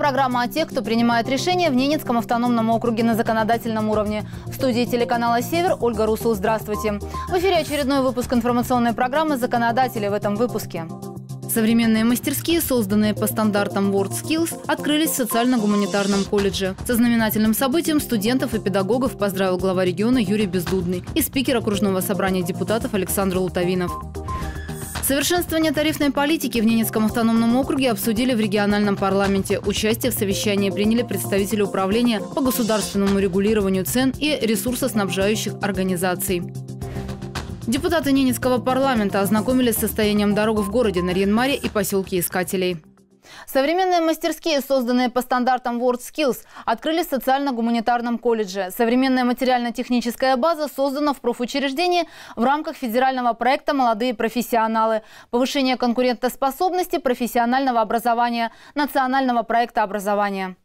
Программа о тех, кто принимает решения в Ненецком автономном округе на законодательном уровне. В студии телеканала «Север» Ольга Русул. Здравствуйте. В эфире очередной выпуск информационной программы «Законодатели» в этом выпуске. Современные мастерские, созданные по стандартам WorldSkills, открылись в социально-гуманитарном колледже. Со знаменательным событием студентов и педагогов поздравил глава региона Юрий Бездудный и спикер окружного собрания депутатов Александр Лутовинов. Совершенствование тарифной политики в Ненецком автономном округе обсудили в региональном парламенте. Участие в совещании приняли представители управления по государственному регулированию цен и ресурсоснабжающих организаций. Депутаты Ненецкого парламента ознакомились с состоянием дорог в городе Нарьян-Маре и поселке Искателей. Современные мастерские, созданные по стандартам WorldSkills, открылись в социально-гуманитарном колледже. Современная материально-техническая база создана в профучреждении в рамках федерального проекта «Молодые профессионалы», повышение конкурентоспособности профессионального образования, национального проекта образования.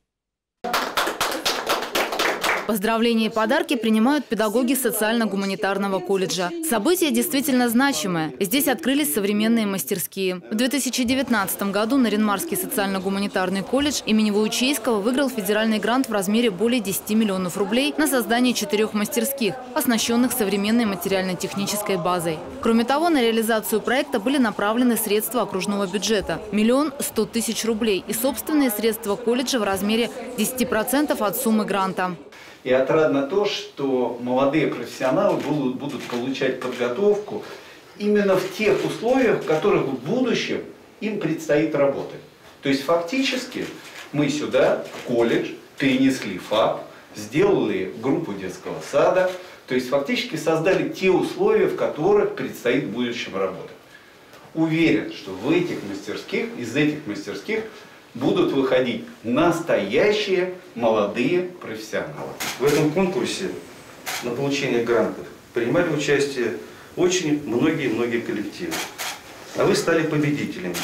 Поздравления и подарки принимают педагоги социально-гуманитарного колледжа. Событие действительно значимое. Здесь открылись современные мастерские. В 2019 году Наринмарский социально-гуманитарный колледж имени Ваучейского выиграл федеральный грант в размере более 10 миллионов рублей на создание четырех мастерских, оснащенных современной материально-технической базой. Кроме того, на реализацию проекта были направлены средства окружного бюджета – миллион сто тысяч рублей и собственные средства колледжа в размере 10% от суммы гранта. И отрадно то, что молодые профессионалы будут, будут получать подготовку именно в тех условиях, в которых в будущем им предстоит работать. То есть фактически мы сюда, в колледж, перенесли ФАП, сделали группу детского сада, то есть фактически создали те условия, в которых предстоит в будущем работать. Уверен, что в этих мастерских, из этих мастерских будут выходить настоящие молодые профессионалы. В этом конкурсе на получение грантов принимали участие очень многие-многие коллективы. А вы стали победителями.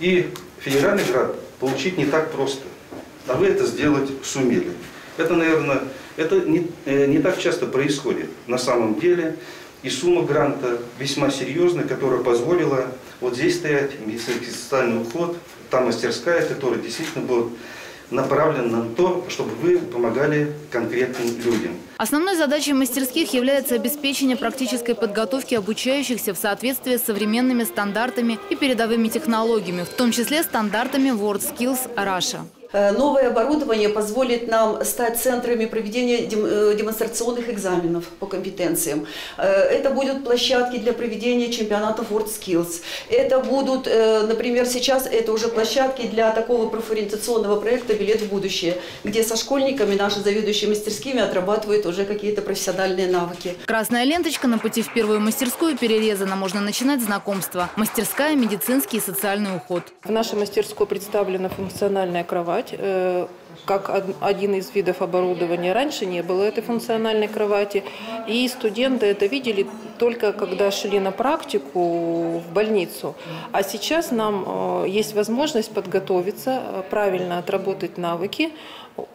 И федеральный грант получить не так просто. А вы это сделать сумели. Это, наверное, это не, э, не так часто происходит. На самом деле и сумма гранта весьма серьезная, которая позволила вот здесь стоять медицинский социальный уход, та мастерская, которая действительно будет направлена на то, чтобы вы помогали конкретным людям. Основной задачей мастерских является обеспечение практической подготовки обучающихся в соответствии с современными стандартами и передовыми технологиями, в том числе стандартами WorldSkills Russia. Э, новое оборудование позволит нам стать центрами проведения э, демонстрационных экзаменов по компетенциям. Э, это будут площадки для проведения чемпионатов WorldSkills. Это будут, например, сейчас это уже площадки для такого профориентационного проекта «Билет в будущее», где со школьниками наши заведующие мастерскими отрабатывают уже какие-то профессиональные навыки. Красная ленточка на пути в первую мастерскую перерезана. Можно начинать знакомство. Мастерская, медицинский и социальный уход. В нашей мастерской представлена функциональная кровать кровать, э, как один из видов оборудования. Раньше не было этой функциональной кровати. И студенты это видели только когда шли на практику в больницу. А сейчас нам э, есть возможность подготовиться, э, правильно отработать навыки,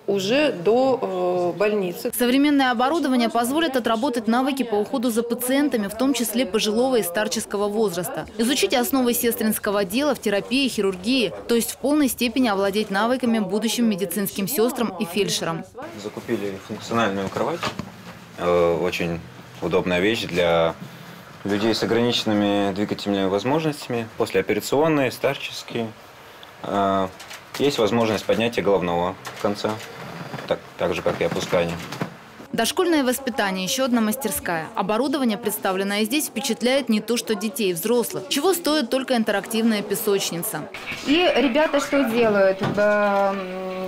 уже до э, больницы. Современное оборудование позволит отработать навыки по уходу за пациентами, в том числе пожилого и старческого возраста. Изучить основы сестринского дела в терапии, хирургии, то есть в полной степени овладеть навыками будущим медицинским сестрам и фельдшерам. Закупили функциональную кровать. Э, очень удобная вещь для людей с ограниченными двигательными возможностями, послеоперационные, старческие. Есть возможность поднятия головного конца, так, так же, как и опускания. Дошкольное воспитание – еще одна мастерская. Оборудование, представленное здесь, впечатляет не то что детей, взрослых. Чего стоит только интерактивная песочница. И ребята что делают?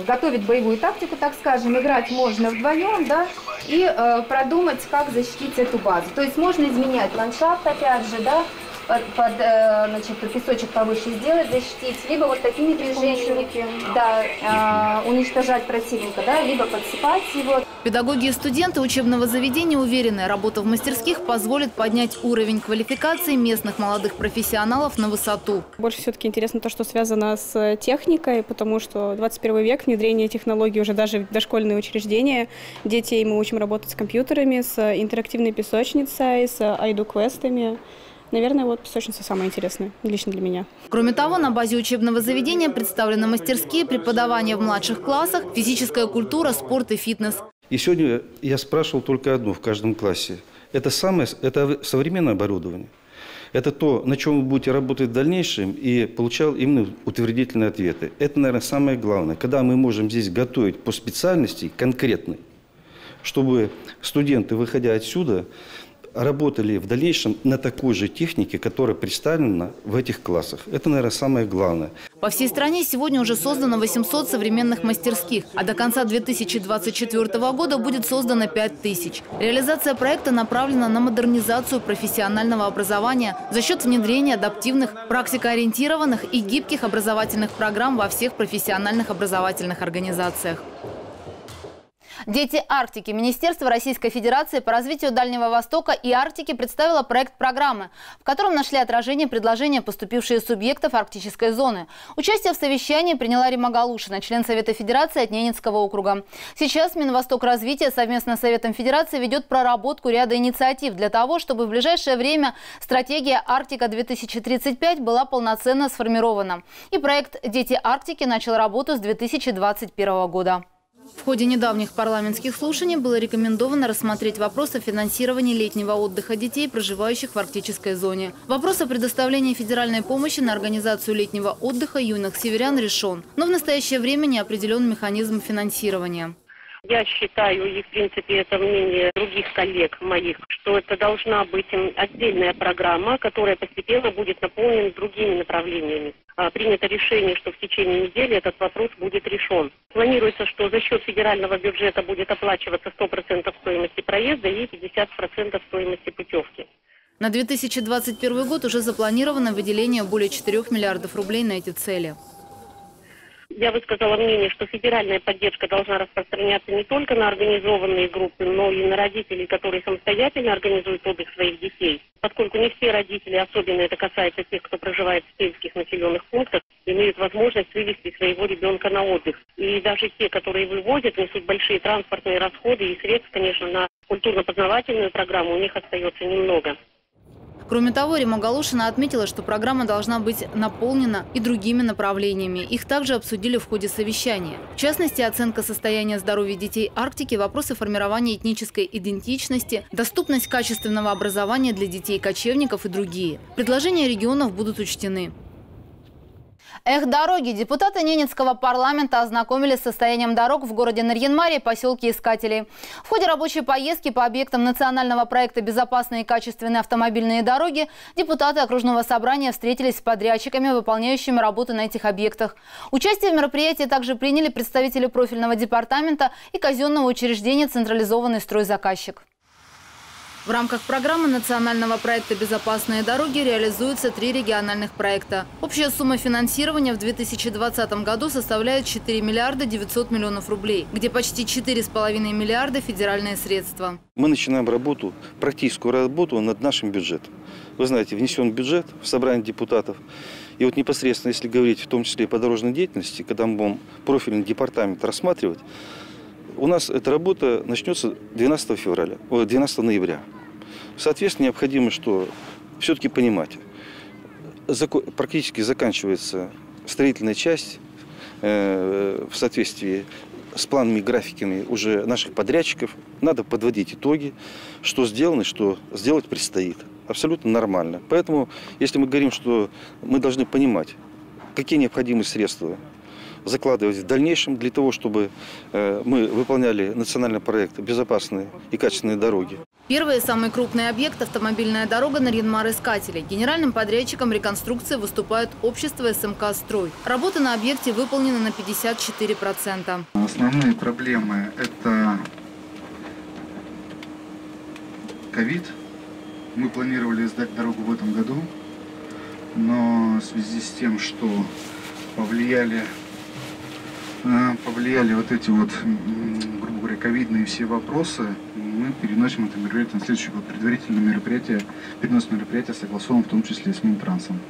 Готовить боевую тактику, так скажем. Играть можно вдвоем, да, и э, продумать, как защитить эту базу. То есть можно изменять ландшафт, опять же, да, под, под э, значит, песочек повыше сделать, защитить, либо вот такими движениями да, э, уничтожать противника, да, либо подсыпать его. Педагоги и студенты учебного заведения уверены, работа в мастерских позволит поднять уровень квалификации местных молодых профессионалов на высоту. Больше все-таки интересно то, что связано с техникой, потому что 21 век, внедрение технологий уже даже в дошкольные учреждения. Детей мы учим работать с компьютерами, с интерактивной песочницей, с айду-квестами. Наверное, вот песочница самая интересная, лично для меня. Кроме того, на базе учебного заведения представлены мастерские, преподавание в младших классах, физическая культура, спорт и фитнес. И сегодня я спрашивал только одно в каждом классе. Это самое, это современное оборудование. Это то, на чем вы будете работать в дальнейшем, и получал именно утвердительные ответы. Это, наверное, самое главное. Когда мы можем здесь готовить по специальности конкретной, чтобы студенты, выходя отсюда, работали в дальнейшем на такой же технике, которая представлена в этих классах. Это, наверное, самое главное. По всей стране сегодня уже создано 800 современных мастерских, а до конца 2024 года будет создано 5000. Реализация проекта направлена на модернизацию профессионального образования за счет внедрения адаптивных, практикоориентированных и гибких образовательных программ во всех профессиональных образовательных организациях. Дети Арктики. Министерство Российской Федерации по развитию Дальнего Востока и Арктики представило проект программы, в котором нашли отражение предложения, поступившие субъектов арктической зоны. Участие в совещании приняла Рима Галушина, член Совета Федерации от Ненецкого округа. Сейчас Минвосток развития совместно с Советом Федерации ведет проработку ряда инициатив для того, чтобы в ближайшее время стратегия «Арктика-2035» была полноценно сформирована. И проект «Дети Арктики» начал работу с 2021 года. В ходе недавних парламентских слушаний было рекомендовано рассмотреть вопрос о финансировании летнего отдыха детей, проживающих в арктической зоне. Вопрос о предоставлении федеральной помощи на организацию летнего отдыха юных северян решен, но в настоящее время не определен механизм финансирования. Я считаю, и в принципе это мнение других коллег моих, что это должна быть отдельная программа, которая постепенно будет наполнена другими направлениями. А, принято решение, что в течение недели этот вопрос будет решен. Планируется, что за счет федерального бюджета будет оплачиваться 100% стоимости проезда и 50% стоимости путевки. На 2021 год уже запланировано выделение более 4 миллиардов рублей на эти цели. Я высказала мнение, что федеральная поддержка должна распространяться не только на организованные группы, но и на родителей, которые самостоятельно организуют отдых своих детей. Поскольку не все родители, особенно это касается тех, кто проживает в сельских населенных пунктах, имеют возможность вывести своего ребенка на отдых. И даже те, которые вывозят, несут большие транспортные расходы и средств, конечно, на культурно-познавательную программу у них остается немного. Кроме того, Рима Галушина отметила, что программа должна быть наполнена и другими направлениями. Их также обсудили в ходе совещания. В частности, оценка состояния здоровья детей Арктики, вопросы формирования этнической идентичности, доступность качественного образования для детей-кочевников и другие. Предложения регионов будут учтены. Эх, дороги! Депутаты Ненецкого парламента ознакомились с состоянием дорог в городе Нарьянмаре и поселке Искателей. В ходе рабочей поездки по объектам национального проекта «Безопасные и качественные автомобильные дороги» депутаты окружного собрания встретились с подрядчиками, выполняющими работы на этих объектах. Участие в мероприятии также приняли представители профильного департамента и казенного учреждения «Централизованный стройзаказчик». В рамках программы национального проекта «Безопасные дороги» реализуются три региональных проекта. Общая сумма финансирования в 2020 году составляет 4 миллиарда 900 миллионов рублей, где почти 4,5 миллиарда – федеральные средства. Мы начинаем работу, практическую работу над нашим бюджетом. Вы знаете, внесен бюджет в собрание депутатов. И вот непосредственно, если говорить в том числе и по дорожной деятельности, когда мы будем профильный департамент рассматривать, у нас эта работа начнется 12 февраля, 12 ноября. Соответственно, необходимо что? Все-таки понимать. Практически заканчивается строительная часть э, в соответствии с планами и графиками уже наших подрядчиков. Надо подводить итоги, что сделано, что сделать предстоит. Абсолютно нормально. Поэтому, если мы говорим, что мы должны понимать, какие необходимые средства закладывать в дальнейшем для того, чтобы э, мы выполняли национальный проект «Безопасные и качественные дороги». Первый и самый крупный объект – автомобильная дорога Нарьян-Мар-Искатели. Генеральным подрядчиком реконструкции выступает общество СМК «Строй». Работы на объекте выполнены на 54%. Основные проблемы – это ковид. Мы планировали сдать дорогу в этом году, но в связи с тем, что повлияли повлияли вот эти вот, грубо говоря, ковидные все вопросы, мы переносим это мероприятие на следующий год. Предварительное мероприятие, перенос мероприятия согласован в том числе с Минтрансом.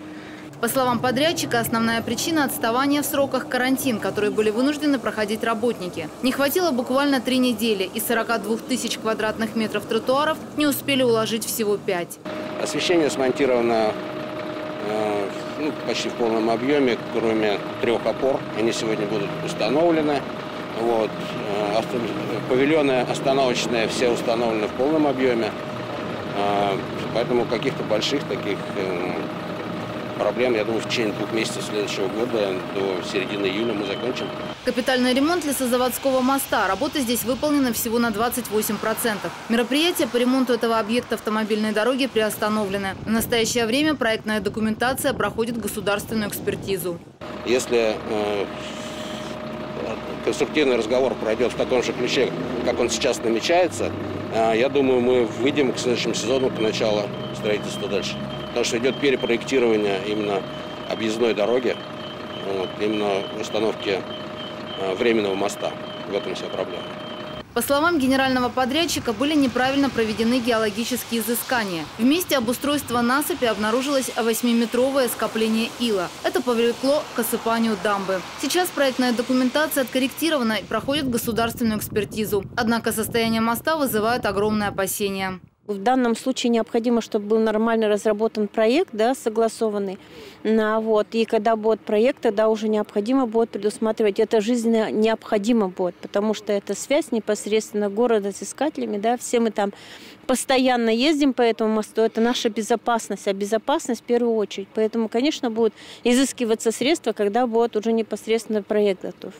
По словам подрядчика, основная причина – отставания в сроках карантин, которые были вынуждены проходить работники. Не хватило буквально три недели, и 42 тысяч квадратных метров тротуаров не успели уложить всего пять. Освещение смонтировано э, ну, почти в полном объеме, кроме трех опор. Они сегодня будут установлены. Вот. Э, павильоны остановочные все установлены в полном объеме. Э, поэтому каких-то больших таких э, проблем, я думаю, в течение двух месяцев следующего года, до середины июля мы закончим. Капитальный ремонт лесозаводского моста. Работы здесь выполнены всего на 28%. Мероприятия по ремонту этого объекта автомобильной дороги приостановлены. В настоящее время проектная документация проходит государственную экспертизу. Если э, конструктивный разговор пройдет в таком же ключе, как он сейчас намечается, э, я думаю, мы выйдем к следующему сезону по началу строительства дальше. Потому что идет перепроектирование именно объездной дороги, вот, именно установки Э, временного моста. В этом вся проблема. По словам генерального подрядчика, были неправильно проведены геологические изыскания. В месте обустройства насыпи обнаружилось 8-метровое скопление ила. Это повлекло к осыпанию дамбы. Сейчас проектная документация откорректирована и проходит государственную экспертизу. Однако состояние моста вызывает огромные опасения. В данном случае необходимо, чтобы был нормально разработан проект, да, согласованный. На, вот, и когда будет проект, тогда уже необходимо будет предусматривать, это жизненно необходимо будет, потому что это связь непосредственно города с искателями, да, все мы там постоянно ездим по этому мосту, это наша безопасность, а безопасность в первую очередь. Поэтому, конечно, будут изыскиваться средства, когда будет уже непосредственно проект готов.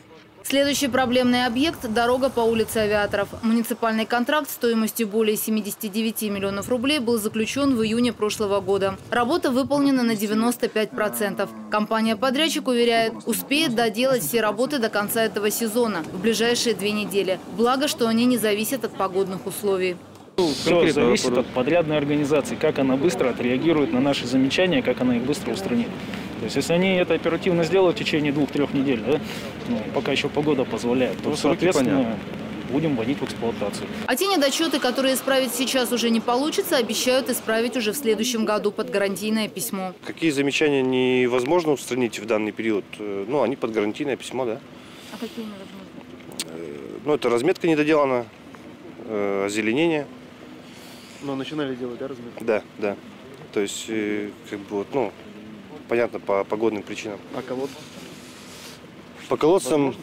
Следующий проблемный объект – дорога по улице Авиаторов. Муниципальный контракт стоимостью более 79 миллионов рублей был заключен в июне прошлого года. Работа выполнена на 95%. Компания-подрядчик уверяет, успеет доделать все работы до конца этого сезона, в ближайшие две недели. Благо, что они не зависят от погодных условий. Все зависит от подрядной организации, как она быстро отреагирует на наши замечания, как она их быстро устранит. То есть, если они это оперативно сделают в течение двух-трех недель, да, ну, пока еще погода позволяет, то, ну, соответственно, будем вводить в эксплуатацию. А те недочеты, которые исправить сейчас уже не получится, обещают исправить уже в следующем году под гарантийное письмо. Какие замечания невозможно устранить в данный период? Э, ну, они под гарантийное письмо, да. А какие невозможно? Э, ну, это разметка недоделана, э, озеленение. Но начинали делать, да, разметку? Да, да. То есть, как бы вот, ну, понятно, по погодным причинам. А колодцы? По колодцам,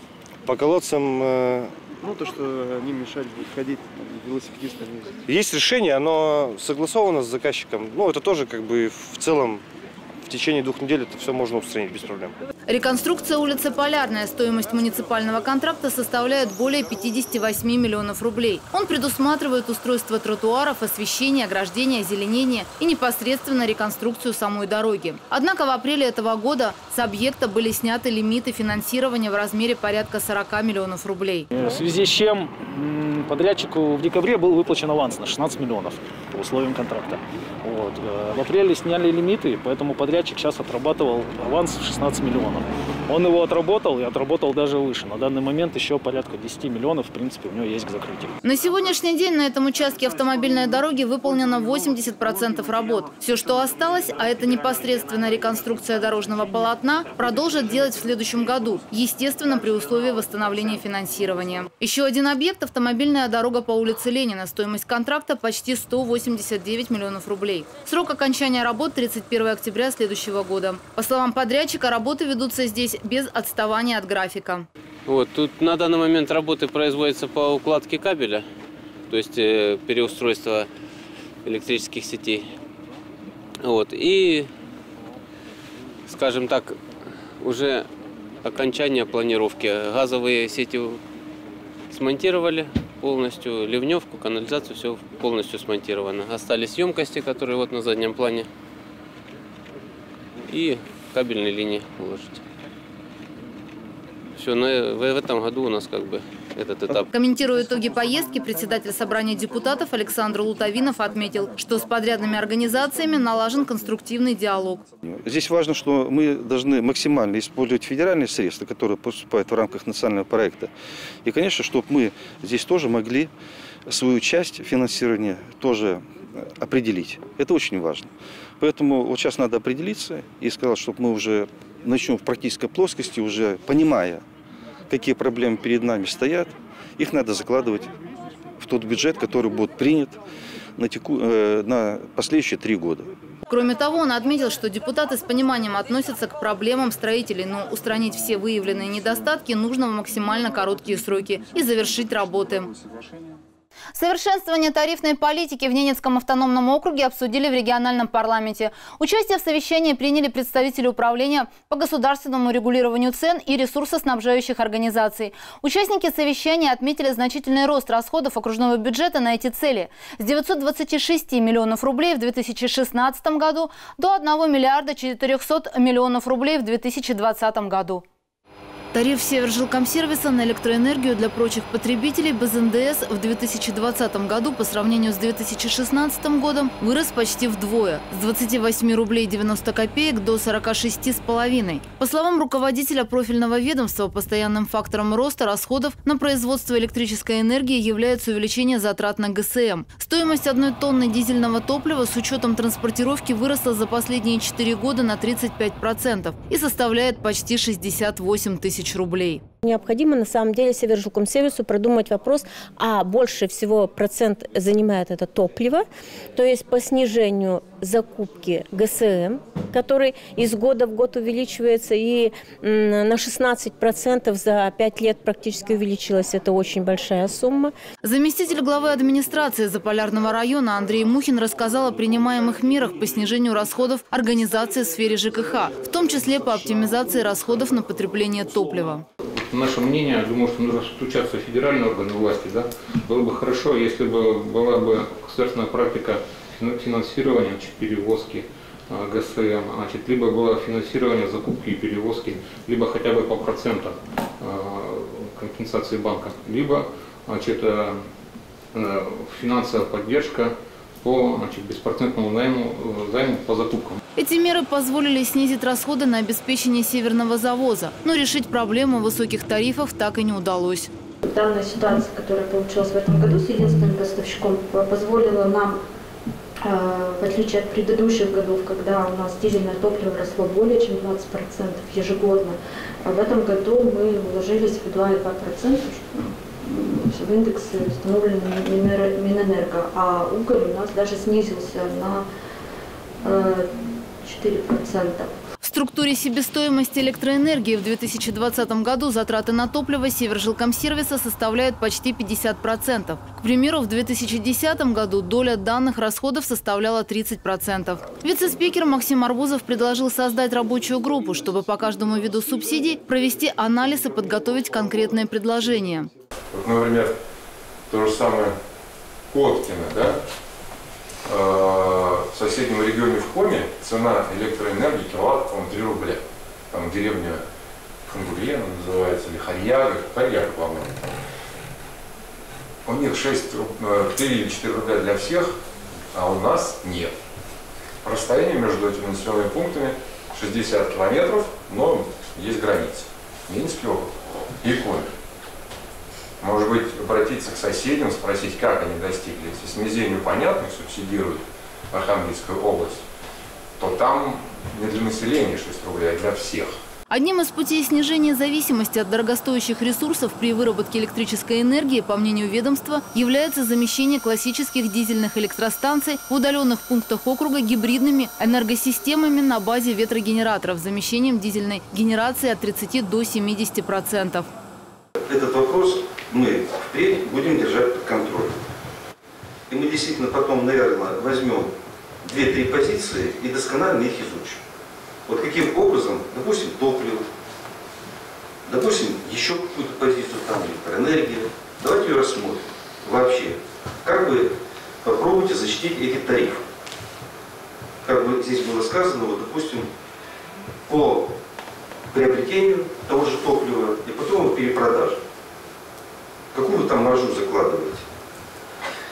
по колодцам... Э... Ну, то, что они будут ходить, велосипедистам Есть решение, оно согласовано с заказчиком. Ну, это тоже как бы в целом в течение двух недель это все можно устранить без проблем. Реконструкция улицы Полярная. Стоимость муниципального контракта составляет более 58 миллионов рублей. Он предусматривает устройство тротуаров, освещение, ограждение, озеленение и непосредственно реконструкцию самой дороги. Однако в апреле этого года с объекта были сняты лимиты финансирования в размере порядка 40 миллионов рублей. В связи с чем подрядчику в декабре был выплачен аванс на 16 миллионов по условиям контракта. Вот. Э, в апреле сняли лимиты, поэтому подрядчик сейчас отрабатывал аванс 16 миллионов. Он его отработал и отработал даже выше. На данный момент еще порядка 10 миллионов, в принципе, у него есть к закрытию. На сегодняшний день на этом участке автомобильной дороги выполнено 80% работ. Все, что осталось, а это непосредственно реконструкция дорожного полотна, продолжат делать в следующем году. Естественно, при условии восстановления финансирования. Еще один объект – автомобильная дорога по улице Ленина. Стоимость контракта почти 189 миллионов рублей. Срок окончания работ – 31 октября следующего года. По словам подрядчика, работы ведутся здесь без отставания от графика. Вот, тут на данный момент работы производятся по укладке кабеля, то есть э, переустройство электрических сетей. Вот, и, скажем так, уже окончание планировки. Газовые сети смонтировали полностью, ливневку, канализацию, все полностью смонтировано. Остались емкости, которые вот на заднем плане, и кабельные линии уложить. Все, но в этом году у нас как бы этот этап. Комментируя итоги поездки, председатель собрания депутатов Александр Лутовинов отметил, что с подрядными организациями налажен конструктивный диалог. Здесь важно, что мы должны максимально использовать федеральные средства, которые поступают в рамках национального проекта. И, конечно, чтобы мы здесь тоже могли свою часть финансирования тоже определить. Это очень важно. Поэтому вот сейчас надо определиться и сказать, чтобы мы уже начнем в практической плоскости, уже понимая, какие проблемы перед нами стоят, их надо закладывать в тот бюджет, который будет принят на, теку, э, на последующие три года. Кроме того, он отметил, что депутаты с пониманием относятся к проблемам строителей, но устранить все выявленные недостатки нужно в максимально короткие сроки и завершить работы. Совершенствование тарифной политики в Ненецком автономном округе обсудили в региональном парламенте. Участие в совещании приняли представители управления по государственному регулированию цен и ресурсоснабжающих организаций. Участники совещания отметили значительный рост расходов окружного бюджета на эти цели. С 926 миллионов рублей в 2016 году до 1 миллиарда 400 миллионов рублей в 2020 году. Тариф Севержилкомсервиса на электроэнергию для прочих потребителей без НДС в 2020 году по сравнению с 2016 годом вырос почти вдвое – с 28 рублей 90 копеек до 46,5. По словам руководителя профильного ведомства, постоянным фактором роста расходов на производство электрической энергии является увеличение затрат на ГСМ. Стоимость одной тонны дизельного топлива с учетом транспортировки выросла за последние 4 года на 35% и составляет почти 68 тысяч тысяч рублей. Необходимо на самом деле Северожилкомсервису продумать вопрос, а больше всего процент занимает это топливо, то есть по снижению закупки ГСМ, который из года в год увеличивается и на 16% за 5 лет практически увеличилась. Это очень большая сумма. Заместитель главы администрации Заполярного района Андрей Мухин рассказал о принимаемых мерах по снижению расходов организации в сфере ЖКХ, в том числе по оптимизации расходов на потребление топлива наше мнение, думаю, что нужно стучаться в федеральные органы власти. Да? Было бы хорошо, если бы была бы государственная практика финансирования перевозки э, ГСМ, значит, либо было финансирование закупки и перевозки, либо хотя бы по процентам э, компенсации банка, либо значит, э, финансовая поддержка по значит, беспроцентному займу, займу по закупкам. Эти меры позволили снизить расходы на обеспечение северного завоза, но решить проблему высоких тарифов так и не удалось. Данная ситуация, которая получилась в этом году с единственным поставщиком, позволила нам, э, в отличие от предыдущих годов, когда у нас дизельное топливо росло более чем 20% ежегодно, в этом году мы вложились в 2,2%, в индекс установленный Минэнерго, а уголь у нас даже снизился на 4%. Э, в структуре себестоимости электроэнергии в 2020 году затраты на топливо Севержилкомсервиса составляют почти 50%. К примеру, в 2010 году доля данных расходов составляла 30%. Вице-спикер Максим Арбузов предложил создать рабочую группу, чтобы по каждому виду субсидий провести анализ и подготовить конкретные предложения. Вот, например, то же самое Коткино, да? Э, в соседнем регионе в Коме цена электроэнергии киловатт, по-моему, 3 рубля. Там деревня Фангулена называется, или Харьяга, Харьяга, по-моему. У них 6, 3 э, или 4 рубля для всех, а у нас нет. Расстояние между этими населенными пунктами 60 километров, но есть граница. Округ и Коми. Может быть, обратиться к соседям, спросить, как они достигли. Если снизению понятно, субсидируют Архангельскую область, то там не для населения 6 рублей, а для всех. Одним из путей снижения зависимости от дорогостоящих ресурсов при выработке электрической энергии, по мнению ведомства, является замещение классических дизельных электростанций в удаленных пунктах округа гибридными энергосистемами на базе ветрогенераторов с замещением дизельной генерации от 30 до 70%. Этот вопрос мы впредь будем держать под контролем. И мы действительно потом, наверное, возьмем две-три позиции и досконально их изучим. Вот каким образом, допустим, топливо, допустим, еще какую-то позицию, там электроэнергия. Давайте ее рассмотрим вообще. Как бы попробуйте защитить эти тарифы. Как бы здесь было сказано, вот, допустим, по приобретению того же топлива и потом его перепродаже. Какую вы там маржу закладываете?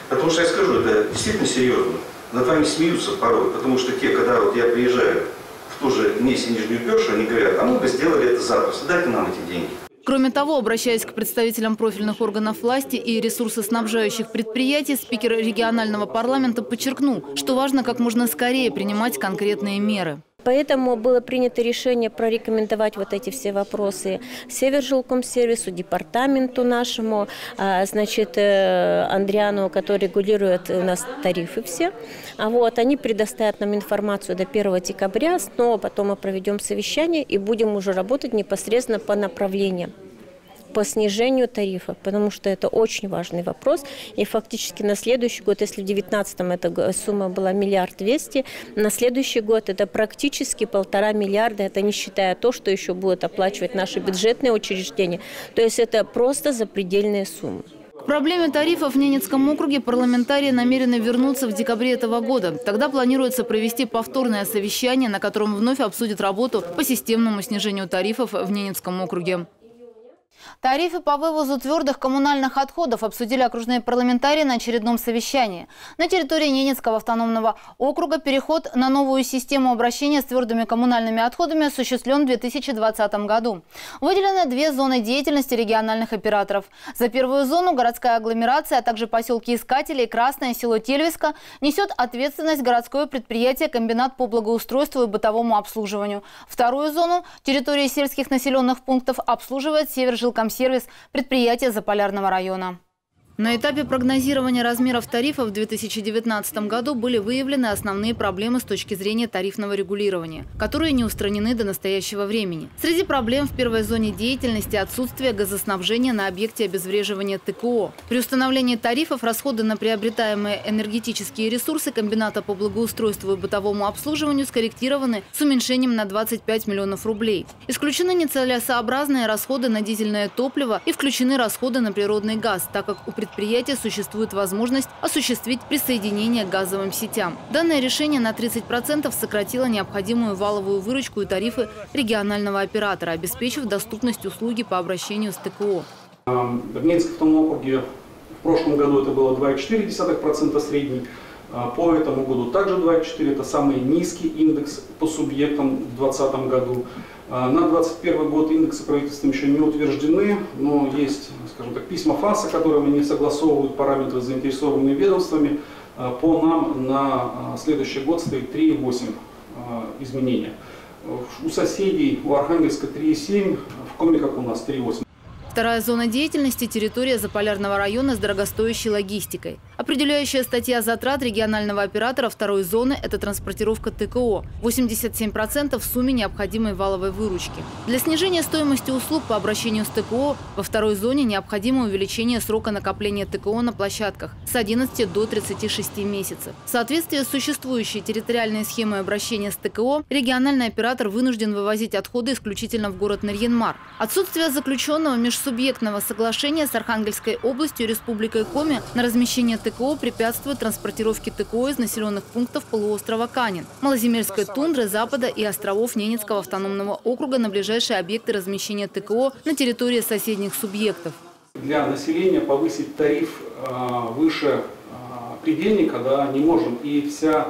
Потому что я скажу, это действительно серьезно. Над вами смеются порой, потому что те, когда вот я приезжаю в ту же Несси Нижнюю Пешу, они говорят, а мы бы сделали это запросто, дайте нам эти деньги. Кроме того, обращаясь к представителям профильных органов власти и ресурсоснабжающих предприятий, спикер регионального парламента подчеркнул, что важно как можно скорее принимать конкретные меры. Поэтому было принято решение прорекомендовать вот эти все вопросы Севержилкомсервису, департаменту нашему, а, значит, э, Андриану, который регулирует у нас тарифы все. А вот они предоставят нам информацию до 1 декабря, снова потом мы проведем совещание и будем уже работать непосредственно по направлениям по снижению тарифов, потому что это очень важный вопрос. И фактически на следующий год, если в 2019 эта сумма была миллиард двести, на следующий год это практически полтора миллиарда, это не считая то, что еще будут оплачивать наши бюджетные учреждения. То есть это просто запредельные суммы. К проблеме тарифов в Ненецком округе парламентарии намерены вернуться в декабре этого года. Тогда планируется провести повторное совещание, на котором вновь обсудят работу по системному снижению тарифов в Ненецком округе. Тарифы по вывозу твердых коммунальных отходов обсудили окружные парламентарии на очередном совещании. На территории Ненецкого автономного округа переход на новую систему обращения с твердыми коммунальными отходами осуществлен в 2020 году. Выделены две зоны деятельности региональных операторов. За первую зону городская агломерация, а также поселки Искателей, Красное, село Тельвиска несет ответственность городское предприятие «Комбинат по благоустройству и бытовому обслуживанию». Вторую зону территории сельских населенных пунктов обслуживает Севержилкомсервис Жилкомсервис предприятия Заполярного района. На этапе прогнозирования размеров тарифов в 2019 году были выявлены основные проблемы с точки зрения тарифного регулирования, которые не устранены до настоящего времени. Среди проблем в первой зоне деятельности отсутствие газоснабжения на объекте обезвреживания ТКО. При установлении тарифов расходы на приобретаемые энергетические ресурсы комбината по благоустройству и бытовому обслуживанию скорректированы с уменьшением на 25 миллионов рублей. Исключены нецелесообразные расходы на дизельное топливо и включены расходы на природный газ, так как у предприятия предприятия существует возможность осуществить присоединение к газовым сетям. Данное решение на 30% сократило необходимую валовую выручку и тарифы регионального оператора, обеспечив доступность услуги по обращению с ТКО. В Минском автономном округе в прошлом году это было 2,4% средний. А по этому году также 2,4. Это самый низкий индекс по субъектам в 2020 году. А, на 2021 год индексы правительством еще не утверждены, но есть, скажем так, письма ФАСа, которыми они согласовывают параметры с заинтересованными ведомствами. А, по нам на следующий год стоит 3,8 изменения. У соседей, у Архангельска 3,7, в Коме, как у нас, 3,8. Вторая зона деятельности – территория Заполярного района с дорогостоящей логистикой. Определяющая статья затрат регионального оператора второй зоны – это транспортировка ТКО – 87% в сумме необходимой валовой выручки. Для снижения стоимости услуг по обращению с ТКО во второй зоне необходимо увеличение срока накопления ТКО на площадках с 11 до 36 месяцев. В соответствии с существующей территориальной схемой обращения с ТКО, региональный оператор вынужден вывозить отходы исключительно в город Нарьянмар. Отсутствие заключенного межсубъектного соглашения с Архангельской областью и Республикой Коми на размещение ТКО препятствует транспортировке ТКО из населенных пунктов полуострова Канин, Малоземельской тундры, Запада и островов Ненецкого автономного округа на ближайшие объекты размещения ТКО на территории соседних субъектов. Для населения повысить тариф а, выше а, предельника да, не можем. И вся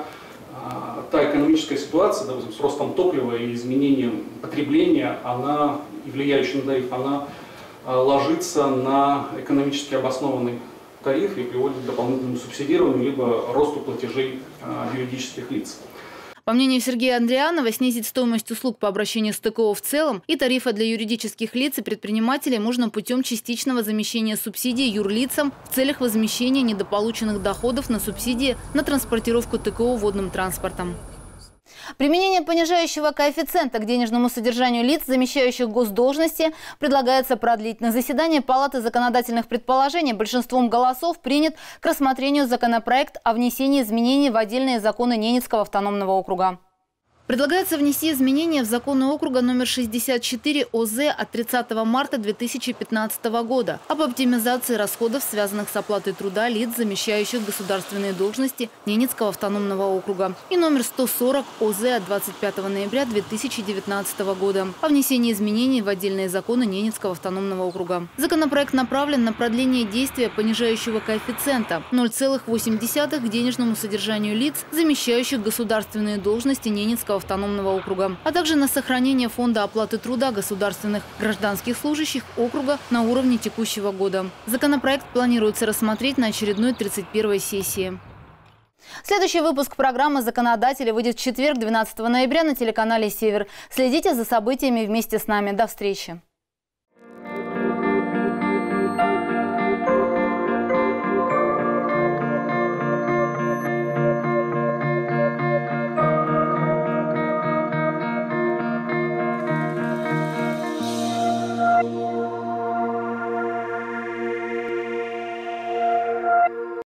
а, та экономическая ситуация, допустим, с ростом топлива и изменением потребления, она, влияющая на тариф, она ложится на экономически обоснованный тариф и приводит к дополнительному субсидированию либо росту платежей э, юридических лиц. По мнению Сергея Андрианова, снизить стоимость услуг по обращению с ТКО в целом и тарифа для юридических лиц и предпринимателей можно путем частичного замещения субсидий юрлицам в целях возмещения недополученных доходов на субсидии на транспортировку ТКО водным транспортом. Применение понижающего коэффициента к денежному содержанию лиц, замещающих госдолжности, предлагается продлить. На заседании Палаты законодательных предположений большинством голосов принят к рассмотрению законопроект о внесении изменений в отдельные законы Ненецкого автономного округа. Предлагается внести изменения в законы округа номер 64 ОЗ от 30 марта 2015 года об оптимизации расходов, связанных с оплатой труда лиц, замещающих государственные должности Ненецкого автономного округа, и номер 140 ОЗ от 25 ноября 2019 года о внесении изменений в отдельные законы Ненецкого автономного округа. Законопроект направлен на продление действия понижающего коэффициента 0,8 к денежному содержанию лиц, замещающих государственные должности Ненецкого автономного округа, а также на сохранение фонда оплаты труда государственных гражданских служащих округа на уровне текущего года. Законопроект планируется рассмотреть на очередной 31 сессии. Следующий выпуск программы «Законодатели» выйдет в четверг, 12 ноября на телеканале «Север». Следите за событиями вместе с нами. До встречи.